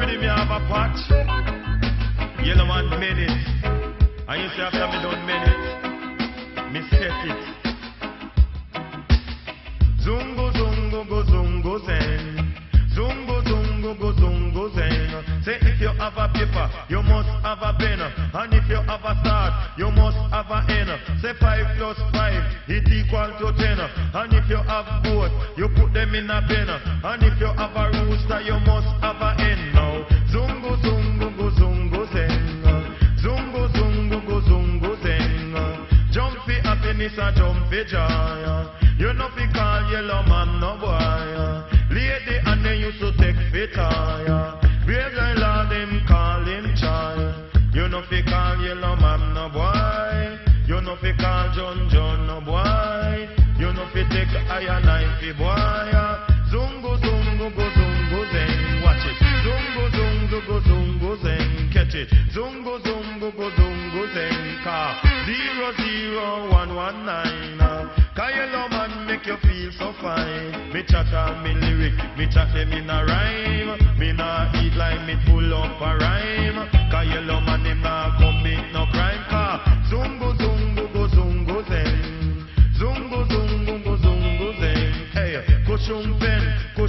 Pretty me have a pot. Yellowman made it. And you say after me done made it, me set it. Zungo, zungo, go, zungo, zen. Zungo, zungo, go, zungo, zen. Say if you have a paper, you must have a pen. And if you have a start, you must have a end. Say five plus five, it equal to ten. And if you have both, you put them in a pen. And if you have a rooster, you must have a hen now. Zungo, zungo, go, zungo, zen. Zungo, zungo, go, zungo, zen. Jumpy happiness and jumpy joy. You know call Yellowman no boy. Lady and they used to John John no boy. You know fi take iron knife boy. Zungo zungo go zungo zeng. Watch it. Zungo zungo go zungo zeng. Catch it. Zungo zungo go zungo zeng. Car zero zero one one nine. Yellowman make you feel so fine. Me chat on me lyric, me chat them in a rhyme. Me nah eat like me pull up a rhyme. Yellowman him nah commit no crime.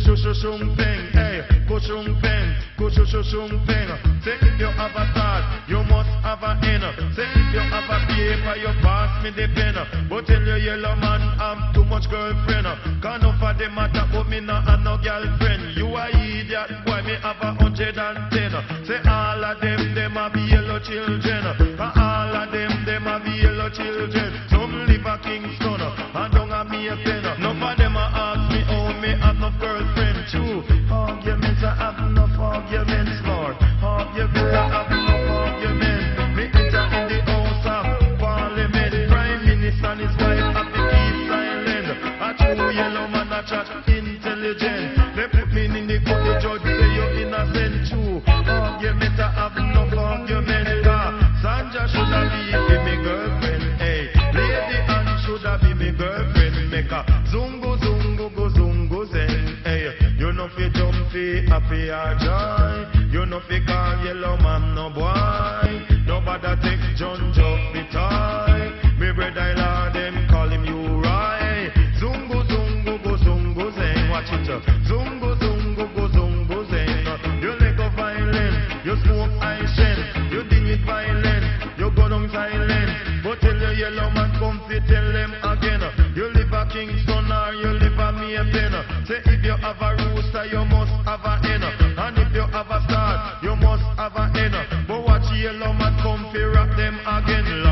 Pen. Hey, kushum pen, kushushum pen. Say if you have a thought, you must have a end. Say if you have a paper, you pass me the pen. But tell you Yellowman, I'm too much girlfriend. Can't no for them matter, but me not have no girlfriend. You a idiot, boy, me have a hundred and ten. Say all of them, them a be yellow children. All of them, them a be yellow children. A chat intelligent. They put me in the court, the judge say you're innocent. True, argument, I have enough arguments. Cause Sandra should have be me girlfriend. Hey, Lady Anne should have be me girlfriend. Make a zungo zungo go zungo zen. Hey, you know fi jumpy happy or joy. You know fi call Yellowman no boy. Nobody take John Jumpy Yellowman come fi tell them again. You live a Kingston or you live a May Pen. Say if you have a rooster, you must have a hen. And if you have a star, you must have a hen. But watch Yellowman come fi rock them again,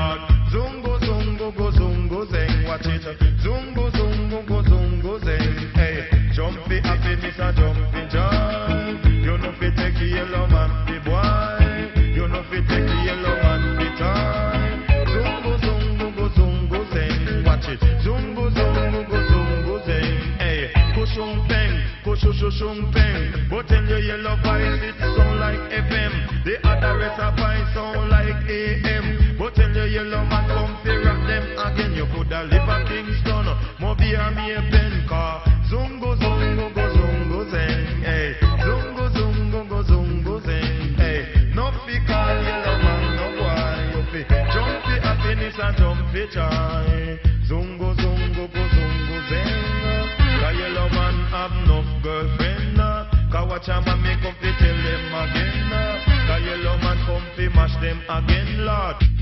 kushushum peng. But tell your yellow voice it sound like FM. The other rest of voice sound like AM. But tell your Yellowman come fi rock them again. You coulda live a Kingston, Moby or me a pen car. Zungo zungo go zungo zeng. Hey, zungo zungo go zungo zeng. Hey, no fi call Yellowman no boy. You fi jumpy happiness and jumpy joy. Zungo zungo go zungo zeng. Cause Yellowman have enough girlfriend. Watch a man me come fi tell them again. Cause Yellowman come fi mash them again, Lord.